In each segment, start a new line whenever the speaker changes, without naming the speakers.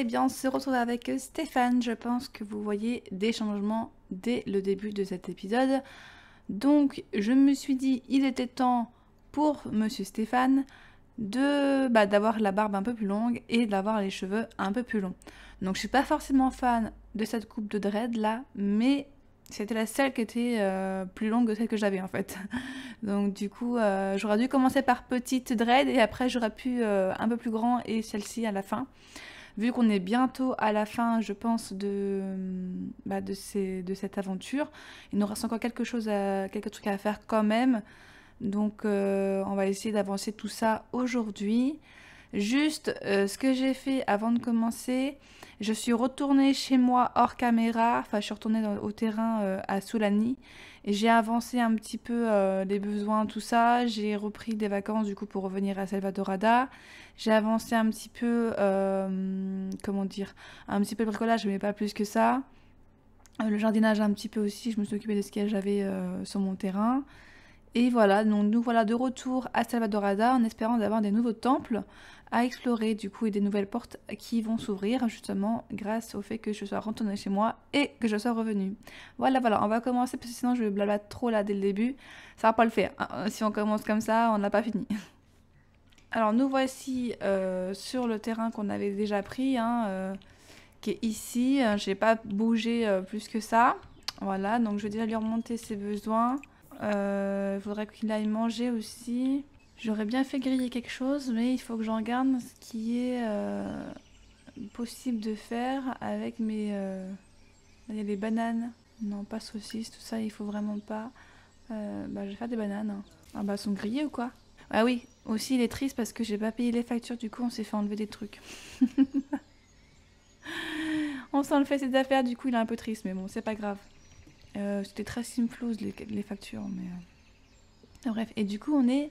eh bien on se retrouve avec Stéphane. Je pense que vous voyez des changements dès le début de cet épisode. Donc je me suis dit, il était temps pour Monsieur Stéphane de bah, d'avoir la barbe un peu plus longue et d'avoir les cheveux un peu plus longs. Donc je suis pas forcément fan de cette coupe de dread là, mais c'était la seule qui était euh, plus longue que celle que j'avais en fait. Donc du coup, euh, j'aurais dû commencer par petite dread et après j'aurais pu euh, un peu plus grand et celle-ci à la fin. Vu qu'on est bientôt à la fin, je pense, de, bah, cette aventure, il nous reste encore quelque chose à, quelques trucs à faire quand même. Donc on va essayer d'avancer tout ça aujourd'hui. Juste ce que j'ai fait avant de commencer, je suis retournée chez moi hors caméra, enfin je suis retournée au terrain euh, à Soulani et j'ai avancé un petit peu euh, les besoins, tout ça. J'ai repris des vacances du coup pour revenir à Salvadorada. J'ai avancé un petit peu, euh, comment dire, un petit peu le bricolage, mais pas plus que ça. le jardinage un petit peu aussi, je me suis occupée de ce que j'avais sur mon terrain. Et voilà, nous voilà de retour à Salvadorada en espérant d'avoir des nouveaux temples à explorer du coup et des nouvelles portes qui vont s'ouvrir justement grâce au fait que je sois retournée chez moi et que je sois revenue. Voilà, voilà, on va commencer parce que sinon je blabla trop là dès le début. Ça va pas le faire. Hein. Si on commence comme ça, on n'a pas fini. Alors nous voici euh, sur le terrain qu'on avait déjà pris, hein, euh, qui est ici. J'ai pas bougé euh, plus que ça. Voilà, donc je vais déjà lui remonter ses besoins. Il faudrait qu'il aille manger aussi. J'aurais bien fait griller quelque chose, mais il faut que j'en regarde ce qui est euh, possible de faire avec mes... Euh, il y a des bananes. Non, pas saucisses, tout ça, il faut vraiment pas. Euh, bah, je vais faire des bananes. Ah bah, elles sont grillées ou quoi? Ah oui, aussi il est triste parce que j'ai pas payé les factures, du coup on s'est fait enlever des trucs. on s'en fait ses affaires, du coup il est un peu triste, mais bon, c'est pas grave. C'était très simplose les, les factures, mais... Bref, et du coup on est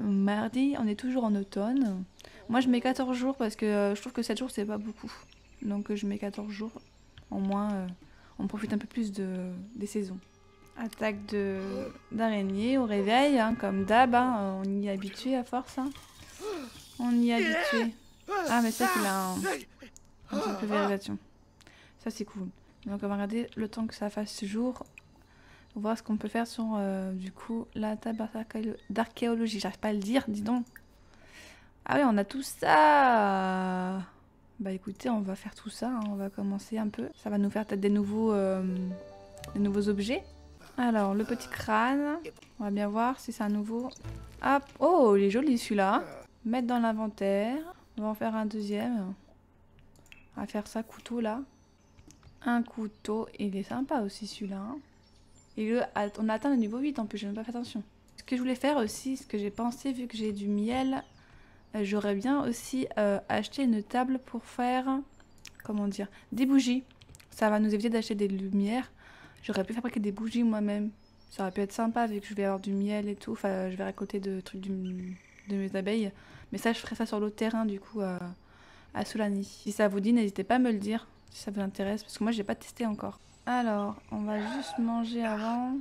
Mardi, on est toujours en automne. Moi, je mets 14 jours parce que euh, je trouve que 7 jours, c'est pas beaucoup. Donc, euh, je mets 14 jours. Au moins, euh, on profite un peu plus de, des saisons. Attaque d'araignée au réveil, hein, comme d'hab. Hein, on y est habitué à force. Hein. On y est habitué. Ah, mais ça, c'est a un, un Ça, c'est cool. Donc, on va regarder le temps que ça fasse jour voir ce qu'on peut faire sur, euh, du coup, la table d'archéologie. J'arrive pas à le dire, dis donc. Ah oui, on a tout ça Bah écoutez, on va faire tout ça. Hein. On va commencer un peu. Ça va nous faire peut-être des nouveaux, euh, des nouveaux objets. Alors, le petit crâne. On va bien voir si c'est un nouveau. Ah, oh, il est joli celui-là. Mettre dans l'inventaire. On va en faire un deuxième. On va faire ça, couteau là. Un couteau. Il est sympa aussi celui-là. Hein. On a atteint le niveau 8 en plus, je n'ai pas fait attention. Ce que je voulais faire aussi, ce que j'ai pensé, vu que j'ai du miel, euh, j'aurais bien aussi euh, acheté une table pour faire, comment dire, des bougies. Ça va nous éviter d'acheter des lumières. J'aurais pu fabriquer des bougies moi-même. Ça aurait pu être sympa vu que je vais avoir du miel et tout. Enfin, je vais récolter de trucs de mes abeilles. Mais ça, je ferai ça sur l'autre terrain du coup à Soulani. Si ça vous dit, n'hésitez pas à me le dire si ça vous intéresse parce que moi, j'ai pas testé encore. Alors, on va juste manger avant.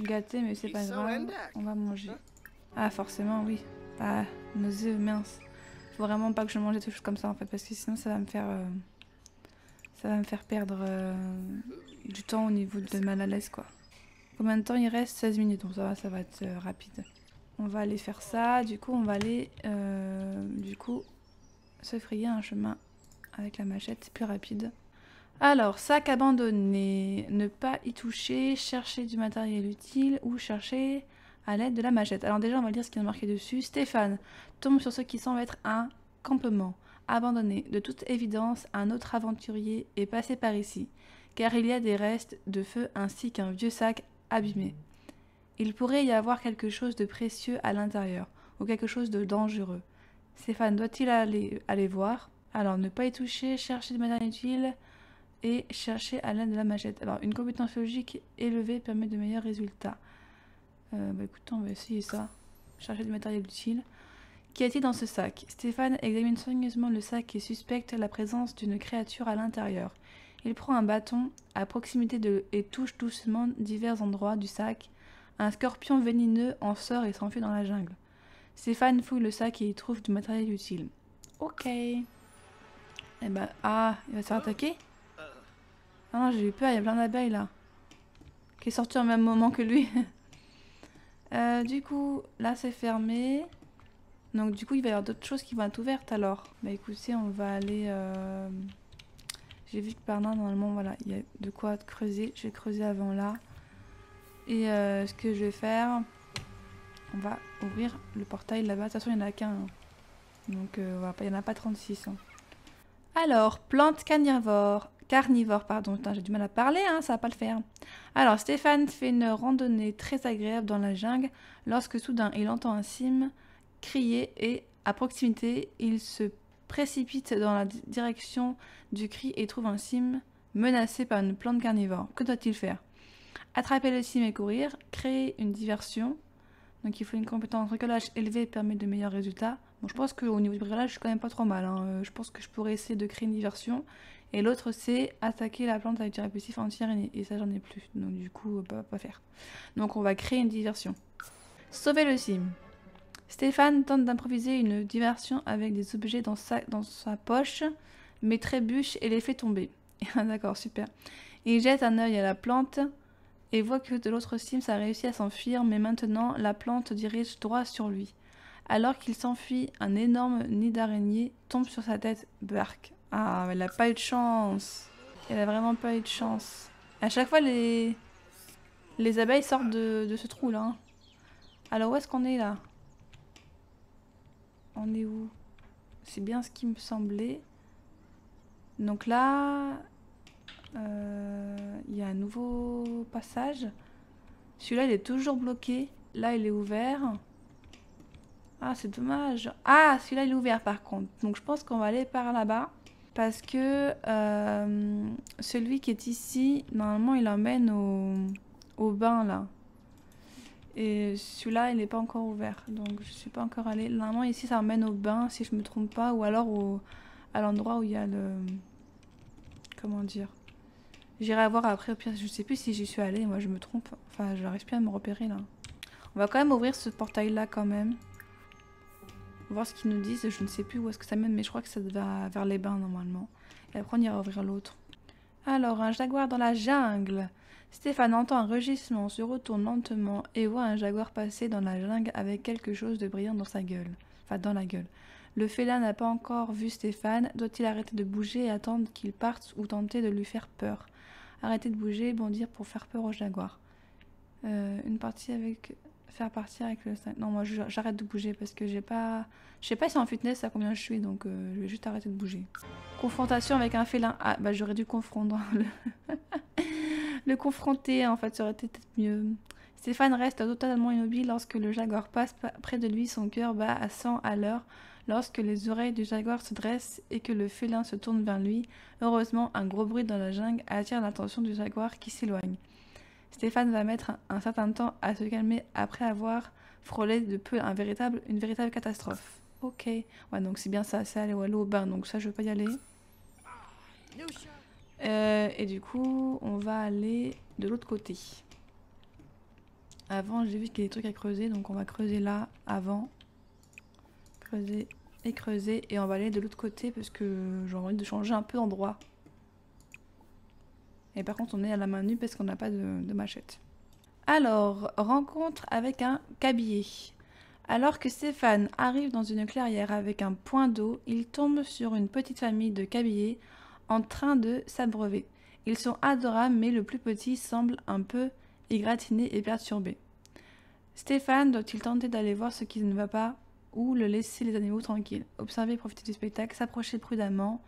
Gâter, mais c'est pas grave. On va manger. Ah, forcément, oui. Ah, nos œufs, mince. Faut vraiment pas que je mange des choses comme ça, en fait, parce que sinon, ça va me faire... Euh, ça va me faire perdre euh, du temps au niveau de mal à l'aise, quoi. Combien de temps il reste? 16 minutes, donc ça va, ça va être euh, rapide. On va aller faire ça. Du coup, on va aller, du coup, se frayer un chemin avec la machette. C'est plus rapide. Alors, sac abandonné, ne pas y toucher, chercher du matériel utile ou chercher à l'aide de la machette. Alors déjà, on va lire ce qui est marqué dessus. Stéphane tombe sur ce qui semble être un campement abandonné. De toute évidence, un autre aventurier est passé par ici, car il y a des restes de feu ainsi qu'un vieux sac abîmé. Il pourrait y avoir quelque chose de précieux à l'intérieur, ou quelque chose de dangereux. Stéphane doit-il aller, aller voir? Alors, ne pas y toucher, chercher du matériel utile, et chercher à l'aide de la machette. Alors, une compétence logique élevée permet de meilleurs résultats. Euh, bah écoutez, on va essayer ça. Chercher du matériel utile. Qu'y a-t-il dans ce sac? Stéphane examine soigneusement le sac et suspecte la présence d'une créature à l'intérieur. Il prend un bâton à proximité de et touche doucement divers endroits du sac. Un scorpion venimeux en sort et s'enfuit dans la jungle. Stéphane fouille le sac et y trouve du matériel utile. Ok. Eh ben, ah, il va se faire attaquer Ah non, j'ai eu peur, il y a plein d'abeilles là. Qui est sorti au même moment que lui. Euh, du coup, là c'est fermé. Donc du coup, il va y avoir d'autres choses qui vont être ouvertes alors. Bah écoutez, on va aller... Euh, j'ai vu que par là, normalement, voilà, il y a de quoi creuser. Je vais creuser avant là. Et euh, ce que je vais faire, on va ouvrir le portail là-bas. De toute façon, il n'y en a qu'un. Hein. Donc, euh, il n'y en a pas 36. Hein. Alors, plantes carnivores. Carnivore, pardon. J'ai du mal à parler, hein, ça va pas le faire. Alors, Stéphane fait une randonnée très agréable dans la jungle lorsque soudain il entend un sim crier et, à proximité, il se précipite dans la direction du cri et trouve un sim menacé par une plante carnivore. Que doit-il faire? Attraper le sim et courir, créer une diversion. Donc il faut une compétence bricolage élevée permet de meilleurs résultats. Je pense qu'au niveau du bricolage, je suis quand même pas trop mal. Hein. Euh, je pense que je pourrais essayer de créer une diversion. Et l'autre, c'est attaquer la plante avec du répulsif anti-araignée. Et ça, j'en ai plus. Donc du coup, pas, pas faire. Donc on va créer une diversion. Sauver le sim. Stéphane tente d'improviser une diversion avec des objets dans sa, dans sa poche, mais trébuche et les fait tomber. Ah, d'accord, super. Il jette un œil à la plante et voit que de l'autre sim ça a réussi à s'enfuir, mais maintenant la plante dirige droit sur lui. Alors qu'il s'enfuit, un énorme nid d'araignée tombe sur sa tête. Bark. Ah, elle a pas eu de chance. Elle a vraiment pas eu de chance. À chaque fois, les, les abeilles sortent de, ce trou là. Hein. Alors où est-ce qu'on est là? On est où? C'est bien ce qui me semblait. Donc là, euh, il y a un nouveau passage. Celui-là, il est toujours bloqué. Là, il est ouvert. Ah, c'est dommage. Ah, celui-là, il est ouvert par contre. Donc, je pense qu'on va aller par là-bas. Parce que euh, celui qui est ici, normalement, il emmène au, au bain, là. Et celui-là, il n'est pas encore ouvert. Donc, je suis pas encore allée. Normalement, ici, ça emmène au bain, si je me trompe pas. Ou alors à l'endroit où il y a le... Comment dire J'irai voir après, au pire, je sais plus si j'y suis allée, moi je me trompe. Enfin, j'arrive plus à me repérer là. On va quand même ouvrir ce portail là quand même. Voir ce qu'ils nous disent, je ne sais plus où est-ce que ça mène, mais je crois que ça va vers les bains normalement. Et après on ira ouvrir l'autre. Alors, un jaguar dans la jungle. Stéphane entend un rugissement, se retourne lentement et voit un jaguar passer dans la jungle avec quelque chose de brillant dans sa gueule. Enfin, dans la gueule. Le félin n'a pas encore vu Stéphane. Doit-il arrêter de bouger et attendre qu'il parte ou tenter de lui faire peur? Arrêter de bouger, bondir pour faire peur au jaguar. Euh, une partie avec. Faire partir avec le 5. Non, moi j'arrête de bouger parce que j'ai pas. Je sais pas si en fitness à combien je suis donc euh, je vais juste arrêter de bouger. Confrontation avec un félin. Ah, bah j'aurais dû confondre. Le... le confronter en fait, ça aurait été peut-être mieux. Stéphane reste totalement immobile lorsque le jaguar passe près de lui, son cœur bat à 100 à l'heure. Lorsque les oreilles du jaguar se dressent et que le félin se tourne vers lui, heureusement, un gros bruit dans la jungle attire l'attention du jaguar qui s'éloigne. Stéphane va mettre un, certain temps à se calmer après avoir frôlé de peu une véritable catastrophe. Ok. Ouais, donc c'est bien ça, c'est aller au bain, donc ça je veux pas y aller. Euh, et du coup, on va aller de l'autre côté. Avant, j'ai vu qu'il y a des trucs à creuser, donc on va creuser là, avant. Creuser et creuser. Et on va aller de l'autre côté parce que j'ai envie de changer un peu d'endroit. Et par contre, on est à la main nue parce qu'on n'a pas de, machette. Alors, rencontre avec un cabier. Alors que Stéphane arrive dans une clairière avec un point d'eau, il tombe sur une petite famille de cabillers en train de s'abreuver. Ils sont adorables, mais le plus petit semble un peu égratigné et perturbé. Stéphane doit-il tenter d'aller voir ce qui ne va pas ou le laisser les animaux tranquilles? Observer profiter du spectacle, s'approcher prudemment.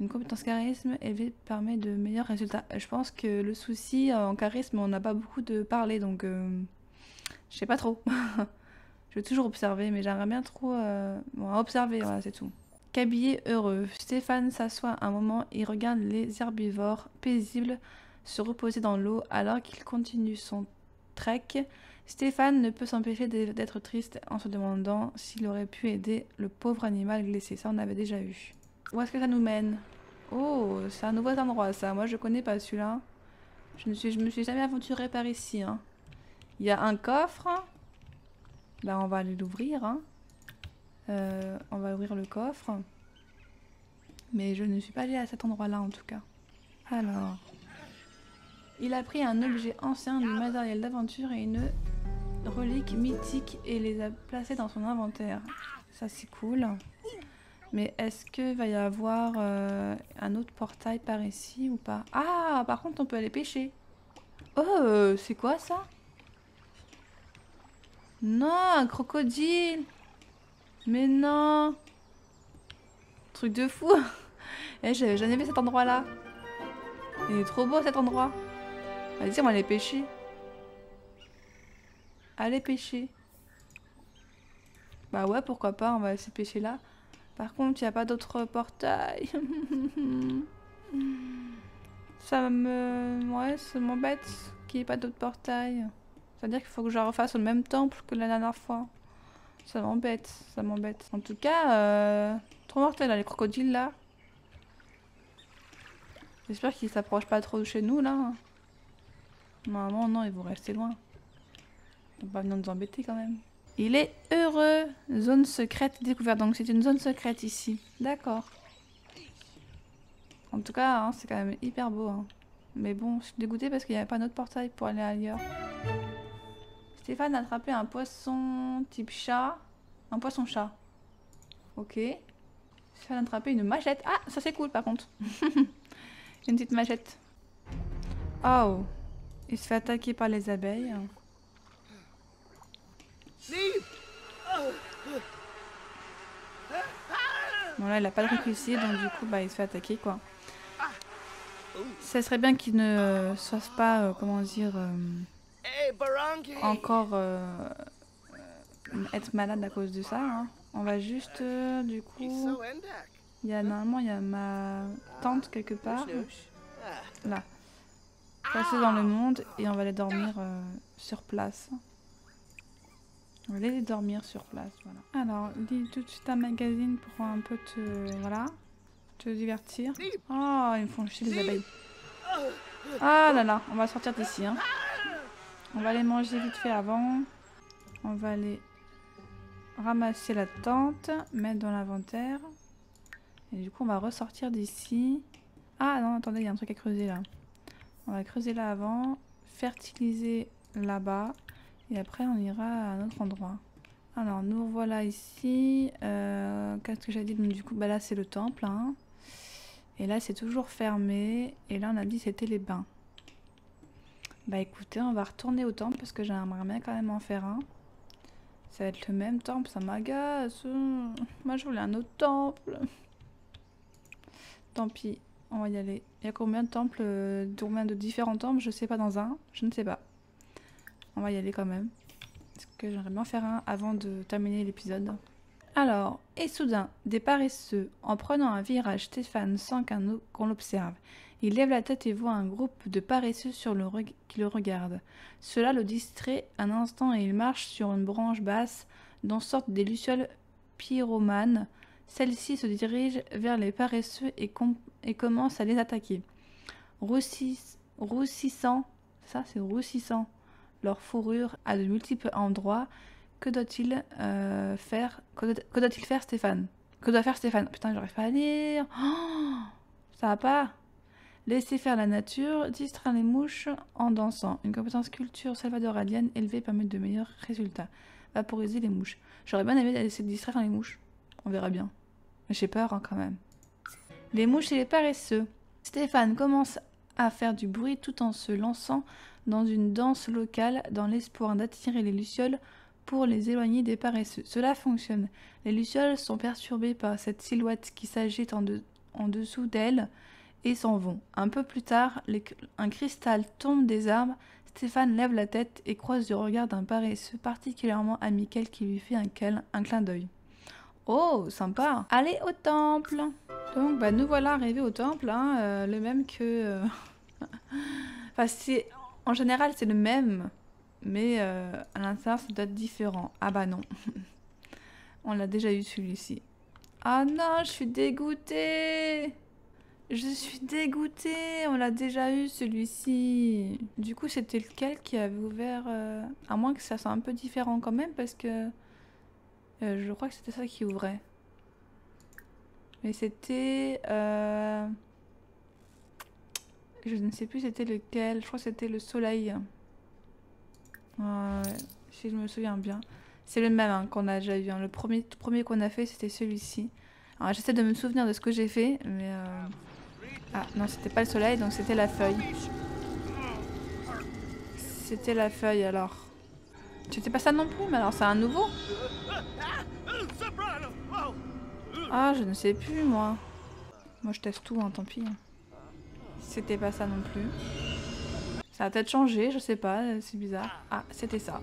Une compétence charisme permet de meilleurs résultats. Je pense que le souci en charisme, on n'a pas beaucoup de parler, donc euh, je sais pas trop. je vais toujours observer, mais j'aimerais bien trop euh, observer, voilà, c'est tout. Cabillé heureux. Stéphane s'assoit un moment et regarde les herbivores paisibles se reposer dans l'eau alors qu'il continue son trek. Stéphane ne peut s'empêcher d'être triste en se demandant s'il aurait pu aider le pauvre animal glissé. Ça, on avait déjà eu. Où est-ce que ça nous mène? Oh, c'est un nouveau endroit, ça. Moi, je connais pas celui-là. Je ne suis, je me suis jamais aventurée par ici. Hein. Il y a un coffre. Là, on va aller l'ouvrir. Hein. Euh, on va ouvrir le coffre. Mais je ne suis pas allée à cet endroit-là en tout cas. Alors... Il a pris un objet ancien du matériel d'aventure et une relique mythique et les a placés dans son inventaire. Ça c'est cool. Mais est-ce qu'il va y avoir euh, un autre portail par ici ou pas? Ah, par contre on peut aller pêcher. Oh, c'est quoi ça? Non, un crocodile Mais non Truc de fou Eh, j'avais jamais vu cet endroit-là. Il est trop beau cet endroit. Vas-y, on va aller pêcher. Allez pêcher. Bah ouais, pourquoi pas, on va aller pêcher là. Par contre, il n'y a pas d'autre portail. ça me... Ouais, ça m'embête qu'il n'y ait pas d'autre portail. C'est-à-dire qu'il faut que je refasse le même temple que la dernière fois. Ça m'embête, ça m'embête. En tout cas, euh... trop mortel les crocodiles là. J'espère qu'ils s'approchent pas trop de chez nous là. Normalement, non, ils vont rester loin. Ils vont pas venir nous embêter quand même. Il est heureux. Zone secrète découverte. Donc c'est une zone secrète ici. D'accord. En tout cas, hein, c'est quand même hyper beau. Hein. Mais bon, je suis dégoûtée parce qu'il n'y avait pas notre portail pour aller ailleurs. Stéphane a attrapé un poisson type chat. Un poisson chat. Ok. Stéphane a attrapé une machette. Ah, ça c'est cool par contre. une petite machette. Oh. Il se fait attaquer par les abeilles. Bon là il a pas de réussi donc du coup bah il se fait attaquer quoi. Ça serait bien qu'il ne soit pas, euh, comment dire, euh, encore euh, être malade à cause de ça. Hein. On va juste, du coup, il y a normalement il y a ma tante quelque part, là, passer dans le monde et on va aller dormir sur place. On va aller dormir sur place, voilà. Alors, lis tout de suite un magazine pour un peu te... Voilà. Te divertir. Oh, ils me font chier les abeilles. Ah là là, on va sortir d'ici. Hein. On va aller manger vite fait avant. On va aller ramasser la tente, mettre dans l'inventaire. Et du coup, on va ressortir d'ici. Ah non, attendez, il y a un truc à creuser là. On va creuser là avant, fertiliser là-bas. Et après, on ira à un autre endroit. Alors, nous voilà ici. Euh, Qu'est-ce que j'ai dit? Du coup, bah là, c'est le temple. Hein. Et là, c'est toujours fermé. Et là, on a dit c'était les bains. Bah écoutez, on va retourner au temple parce que j'aimerais bien quand même en faire un. Ça va être le même temple, ça m'agace. Moi, je voulais un autre temple. Tant pis, on va y aller. Il y a combien de temples euh, Combien de différents temples? Je sais pas dans un. Je ne sais pas. On va y aller quand même. Parce que j'aimerais bien faire un avant de terminer l'épisode. Alors, et soudain, des paresseux, en prenant un virage, Stéphane sent qu'on l'observe. Il lève la tête et voit un groupe de paresseux sur le qui le regardent. Cela le distrait un instant et il marche sur une branche basse dont sortent des lucioles pyromanes. Celles-ci se dirigent vers les paresseux et, commencent à les attaquer. roussissant, ça c'est roussissant, leur fourrure à de multiples endroits. Que doit-il euh, faire? Que doit-il faire Stéphane? Que doit faire Stéphane? Putain, j'arrive pas à lire. Oh, ça va pas. Laisser faire la nature, distraire les mouches en dansant. Une compétence culture salvadoralienne élevée permet de meilleurs résultats. Vaporiser les mouches. J'aurais bien aimé essayer de distraire les mouches. On verra bien. Mais j'ai peur hein, quand même. Les mouches et les paresseux. Stéphane commence à faire du bruit tout en se lançant dans une danse locale dans l'espoir d'attirer les lucioles pour les éloigner des paresseux. Cela fonctionne. Les lucioles sont perturbées par cette silhouette qui s'agite en, dessous d'elles et s'en vont. Un peu plus tard, un cristal tombe des arbres. Stéphane lève la tête et croise du regard d'un paresseux particulièrement amical qui lui fait un clin d'œil. Oh, sympa Allez au temple Donc, bah, nous voilà arrivés au temple, hein, euh, le même que... Euh, enfin, c'est en général, c'est le même, mais euh, à l'intérieur, ça doit être différent. Ah bah non. On l'a déjà eu celui-ci. Ah non, je suis dégoûtée Je suis dégoûtée On l'a déjà eu celui-ci. Du coup, c'était lequel qui avait ouvert... À moins que ça soit un peu différent quand même, parce que... Euh, je crois que c'était ça qui ouvrait. Mais c'était... euh, Je ne sais plus c'était lequel. Je crois que c'était le soleil. Si je me souviens bien. C'est le même hein, qu'on a déjà vu. hein. Le premier qu'on a fait, c'était celui-ci. Alors j'essaie de me souvenir de ce que j'ai fait, mais... euh, Ah non, c'était pas le soleil, donc c'était la feuille. C'était la feuille alors. C'était pas ça non plus, mais alors c'est un nouveau Ah, je ne sais plus moi. Moi je teste tout, hein, tant pis. C'était pas ça non plus. Ça a peut-être changé, je sais pas, c'est bizarre. Ah, c'était ça.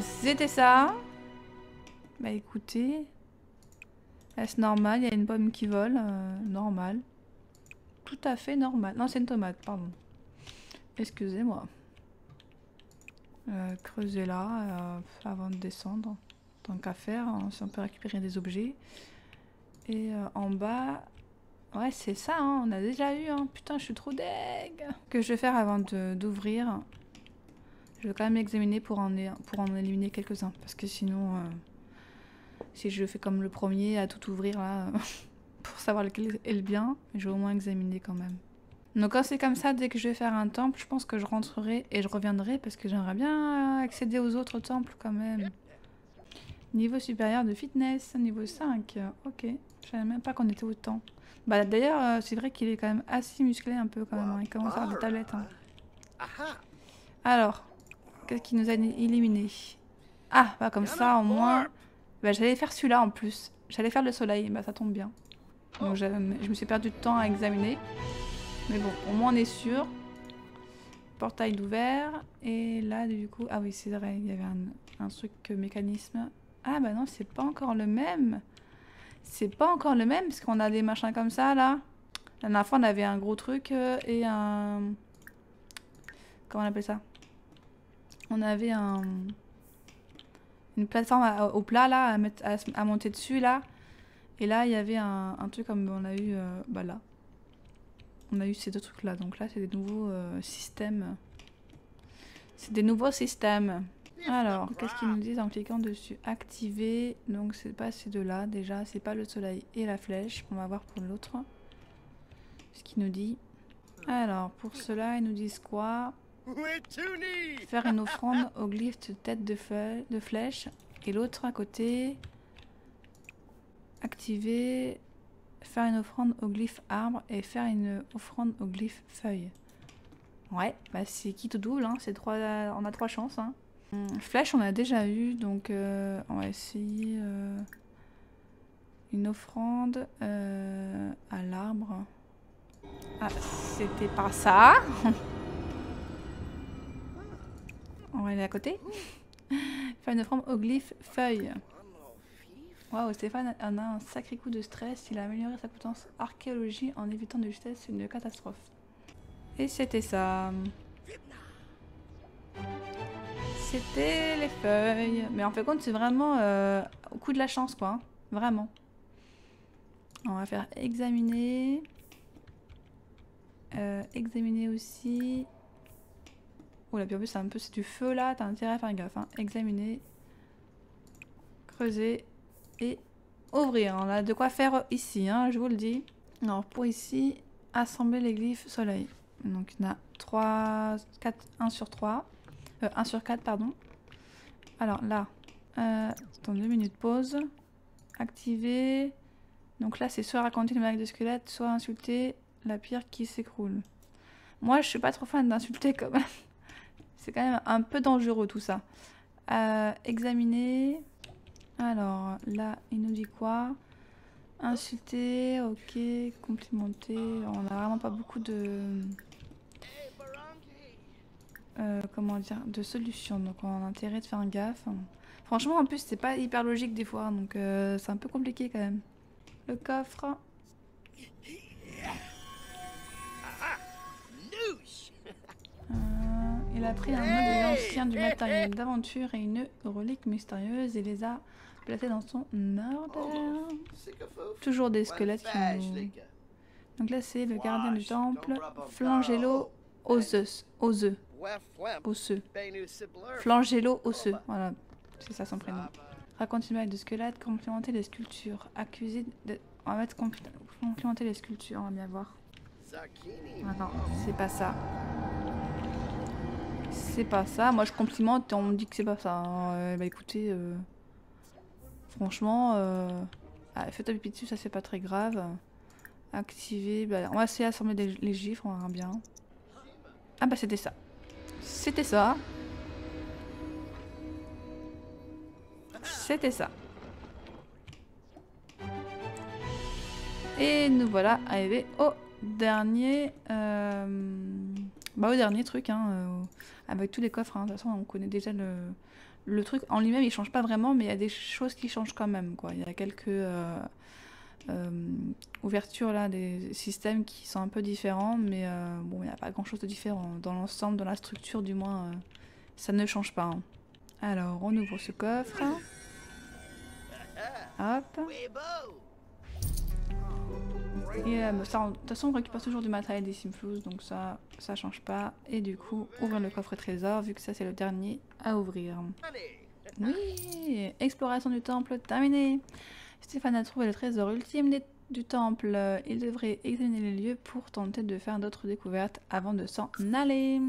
C'était ça. Bah écoutez. Est-ce normal? Il y a une pomme qui vole. euh, normal. Tout à fait normal. Non, c'est une tomate, pardon. Excusez-moi. Euh, creuser là euh, avant de descendre. Tant qu'à faire, hein, si on peut récupérer des objets. Et euh, en bas, ouais, c'est ça, hein, on a déjà eu. Hein. Putain, je suis trop deg. Que je vais faire avant d'ouvrir Je vais quand même examiner pour en, pour en éliminer quelques-uns. Parce que sinon, si je fais comme le premier à tout ouvrir là, pour savoir lequel est le bien, je vais au moins examiner quand même. Donc quand c'est comme ça, dès que je vais faire un temple, je pense que je rentrerai et je reviendrai parce que j'aimerais bien accéder aux autres temples quand même. Niveau supérieur de fitness, niveau 5. Ok, je savais même pas qu'on était autant. Bah d'ailleurs, euh, c'est vrai qu'il est quand même assez musclé un peu quand même. hein. Il commence à avoir des tablettes. hein. Alors, qu'est-ce qui nous a éliminé Ah, bah comme ça au moins. Bah j'allais faire celui-là en plus. J'allais faire le soleil, bah ça tombe bien. Donc je me suis perdu de temps à examiner. Mais bon, au moins on est sûr. Portail d'ouvert. Et là, du coup. Ah oui, c'est vrai, il y avait un, truc mécanisme. Ah bah non, c'est pas encore le même. C'est pas encore le même, parce qu'on a des machins comme ça là. La dernière fois, on avait un gros truc euh, et un. Comment on appelle ça? On avait un. Une plateforme au plat là, à, mettre, à, à monter dessus là. Et là, il y avait un, un truc comme on a eu euh, bah là. On a eu ces deux trucs là. Donc là, c'est des nouveaux euh, systèmes. C'est des nouveaux systèmes. Alors, qu'est-ce qu'ils nous disent en cliquant dessus Activer. Donc, c'est pas ces deux-là déjà. C'est pas le soleil et la flèche. On va voir pour l'autre. Ce qu'il nous dit. Alors, pour cela, ils nous disent quoi? Faire une offrande au glyphe de tête de, de flèche. Et l'autre à côté. Activer. Faire une offrande au glyphe arbre. Et faire une offrande au glyphe feuille. Ouais, bah c'est qui tout double. Hein. Trois, on a trois chances. Hein. Hum, Flèche, on a déjà eu. Donc, euh, on va essayer. euh, une offrande euh, à l'arbre. Ah, c'était pas ça. On va aller à côté. Faire une offrande au glyphe feuille. Waouh, Stéphane en a un sacré coup de stress. Il a amélioré sa potence archéologie en évitant de justesse une catastrophe. Et c'était ça. C'était les feuilles. Mais en fait, compte, c'est vraiment euh, au coup de la chance, quoi. hein. Vraiment. On va faire examiner. Euh, examiner aussi. Là, puis en plus, c'est un peu du feu là. T'as intérêt à faire gaffe. Hein. Examiner. Creuser. Et ouvrir. On a de quoi faire ici, hein, je vous le dis. Alors, pour ici, assembler les glyphes soleil. Donc, en a 3, 4, 1 sur 3. Euh, 1 sur 4, pardon. Alors là, euh, attends, deux minutes pause. Activer. Donc là, c'est soit raconter une blague de squelette, soit insulter la pierre qui s'écroule. Moi, je suis pas trop fan d'insulter quand même. C'est quand même un peu dangereux tout ça. Euh, examiner. Alors là, il nous dit quoi? Insulter, ok, complimenter. On a vraiment pas beaucoup de. euh, comment dire De solutions. Donc on a intérêt de faire gaffe. Franchement, en plus, c'est pas hyper logique des fois. Donc euh, c'est un peu compliqué quand même. Le coffre. Euh, il a pris un ancien du matériel d'aventure et une relique mystérieuse et les a placés dans son ordre. Toujours des squelettes qui. Donc là, c'est le gardien du temple, Flangelo Oseus. Oseux. Osseux. Flangelo Osseux. Voilà, c'est ça son prénom. Raconte une de squelettes, complémenter les sculptures. Accusé de... On va mettre complémenter les sculptures, on va bien voir. Ah non, c'est pas ça. C'est pas ça. Moi je complimente et on me dit que c'est pas ça. Hein. bah écoutez, euh... franchement, euh... ah, faites pipi dessus, ça c'est pas très grave. Activer, bah, on va essayer d'assembler les gifs, on verra bien. Ah bah c'était ça. C'était ça. C'était ça. Et nous voilà arrivés au dernier... Euh, bah au dernier truc, hein, euh, avec tous les coffres. Hein. De toute façon, on connaît déjà le, le truc. En lui-même, il change pas vraiment, mais il y a des choses qui changent quand même. Quoi. Il y a quelques euh, ouvertures là, des systèmes qui sont un peu différents, mais bon, il n'y a pas grand-chose de différent. Dans l'ensemble, dans la structure du moins, ça ne change pas. Hein. Alors, on ouvre ce coffre. Hop. Et euh, de toute façon, on récupère toujours du matériel des Simflouz, donc ça, ça change pas. Et du coup, ouvrir le coffre trésor, vu que ça c'est le dernier à ouvrir. Oui Exploration du temple terminée Stéphane a trouvé le trésor ultime du temple. Il devrait examiner les lieux pour tenter de faire d'autres découvertes avant de s'en aller.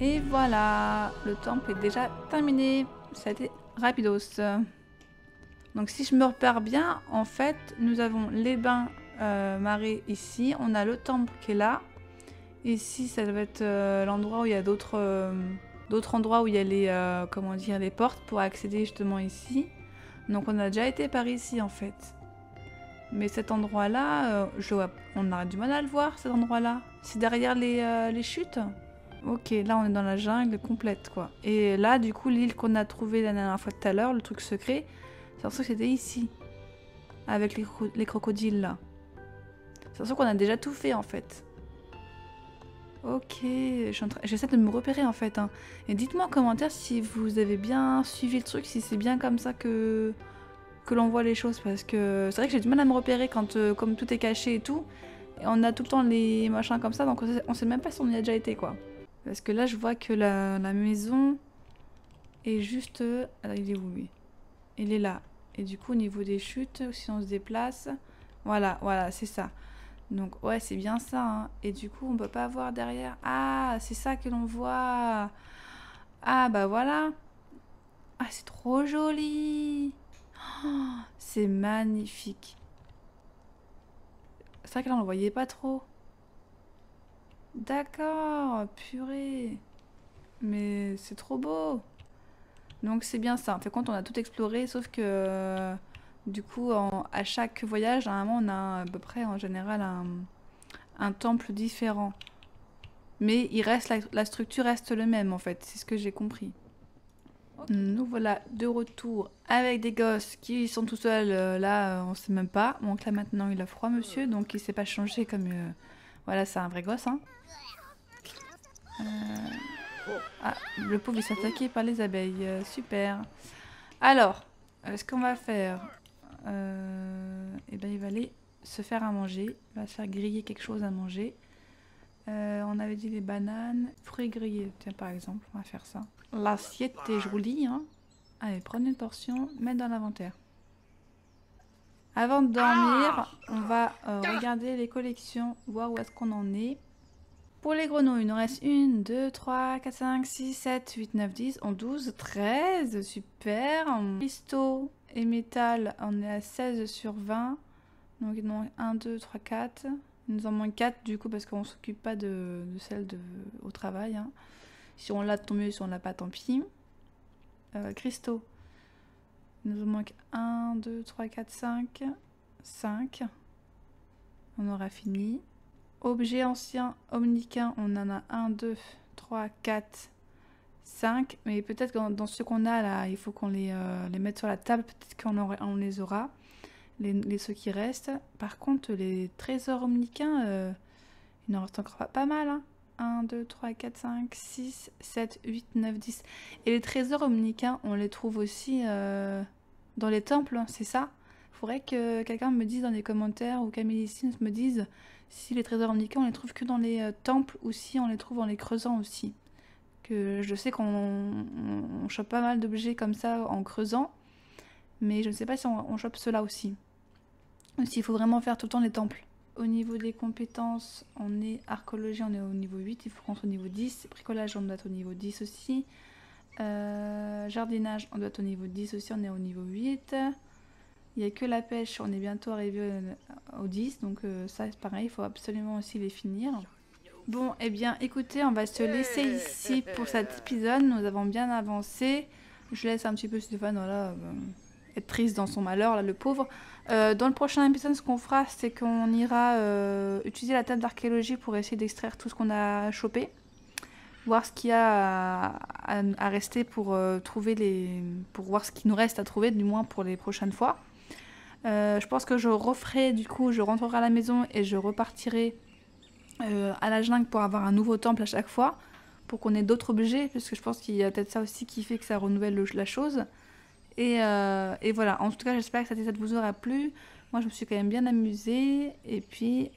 Et voilà Le temple est déjà terminé. Ça a été rapidos. Donc si je me repère bien, en fait, nous avons les bains euh, marées ici. On a le temple qui est là. Ici, ça doit être euh, l'endroit où il y a d'autres euh, d'autres endroits où il y a les, comment dire, les portes pour accéder justement ici. Donc on a déjà été par ici en fait. Mais cet endroit-là, on a du mal à le voir cet endroit-là. C'est derrière les, les chutes Ok, là on est dans la jungle complète quoi. Et là du coup l'île qu'on a trouvée la dernière fois tout à l'heure, le truc secret, c'est pour que c'était ici. Avec les, crocodiles là. C'est pour ça qu'on a déjà tout fait en fait. Ok, j'essaie de me repérer en fait. Hein. Et dites-moi en commentaire si vous avez bien suivi le truc, si c'est bien comme ça que, que l'on voit les choses. Parce que c'est vrai que j'ai du mal à me repérer quand euh, comme tout est caché et tout. Et on a tout le temps les machins comme ça, donc on sait, sait même pas si on y a déjà été quoi. Parce que là je vois que la, la maison est juste... Alors il est où lui? Il est là. Et du coup, au niveau des chutes, si on se déplace, voilà, voilà, c'est ça. Donc, ouais, c'est bien ça. Hein. Et du coup, on peut pas voir derrière. Ah, c'est ça que l'on voit. Ah, bah voilà. Ah, c'est trop joli. Oh, c'est magnifique. C'est vrai que là, on le voyait pas trop. D'accord, purée. Mais c'est trop beau. Donc c'est bien ça. En fait, quand on a tout exploré, sauf que euh, du coup, à chaque voyage, à un moment, on a à peu près en général un, temple différent. Mais il reste la, structure reste le même en fait, c'est ce que j'ai compris. Nous voilà de retour avec des gosses qui sont tout seuls. Euh, là, euh, on sait même pas. Donc là maintenant, il a froid, monsieur, donc il s'est pas changé comme. Voilà, c'est un vrai gosse. Hein. Ah, le pauvre il attaqué par les abeilles. Euh, super. Alors, euh, ce qu'on va faire, euh, eh ben, il va aller se faire à manger. Il va se faire griller quelque chose à manger. on avait dit les bananes, fruits grillés. Tiens, par exemple, on va faire ça. L'assiette est jolie. Hein. Allez, prenez une portion, mettre dans l'inventaire. Avant de dormir, on va regarder les collections, voir où est-ce qu'on en est. Pour les grenouilles, il nous reste 1, 2, 3, 4, 5, 6, 7, 8, 9, 10, 11, 12, 13. Super. En cristaux et métal, on est à 16 sur 20. Donc il nous manque 1, 2, 3, 4. Il nous en manque 4 du coup parce qu'on s'occupe pas de, celle de, au travail. Hein. Si on l'a, tant mieux. Si on l'a pas, tant pis. Euh, cristaux. Il nous en manque 1, 2, 3, 4, 5. 5. On aura fini. Objets anciens omniquins, on en a 1, 2, 3, 4, 5. Mais peut-être que dans ceux qu'on a là, il faut qu'on les, euh, mette sur la table. Peut-être qu'on on les aura, les, ceux qui restent. Par contre, les trésors omniquins, euh, il en reste encore pas, mal. 1, 2, 3, 4, 5, 6, 7, 8, 9, 10. Et les trésors omniquins, on les trouve aussi euh, dans les temples, hein, c'est ça? Faudrait que quelqu'un me dise dans les commentaires ou Camille me dise si les trésors omniquins, on les trouve que dans les euh, temples ou si on les trouve en les creusant aussi. Que je sais qu'on on, chope pas mal d'objets comme ça en creusant. Mais je ne sais pas si on, chope cela aussi. Ou s'il faut vraiment faire tout le temps les temples. Au niveau des compétences, on est archéologie, on est au niveau 8, il faut qu'on soit au niveau 10. Bricolage, on doit être au niveau 10 aussi. Euh, jardinage, on doit être au niveau 10 aussi, on est au niveau 8. Il n'y a que la pêche, on est bientôt arrivé au 10, donc euh, ça c'est pareil, il faut absolument aussi les finir. Bon, eh bien écoutez, on va se laisser ici pour cet épisode, nous avons bien avancé. Je laisse un petit peu Stéphane voilà, euh, être triste dans son malheur, là, le pauvre. Euh, dans le prochain épisode, ce qu'on fera, c'est qu'on ira utiliser la table d'archéologie pour essayer d'extraire tout ce qu'on a chopé voir ce qu'il y a à, rester pour trouver les pour voir ce qu'il nous reste à trouver du moins pour les prochaines fois je pense que je referai, du coup, je rentrerai à la maison et je repartirai euh, à la jungle pour avoir un nouveau temple à chaque fois, pour qu'on ait d'autres objets, parce que je pense qu'il y a peut-être ça aussi qui fait que ça renouvelle la chose. Et, euh, et, voilà, en tout cas, j'espère que cet épisode vous aura plu. Moi, je me suis quand même bien amusée. Et puis,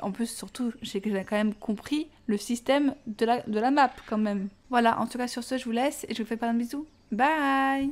en plus, surtout, j'ai quand même compris le système de la map, quand même. Voilà, en tout cas, sur ce, je vous laisse et je vous fais plein de bisous. Bye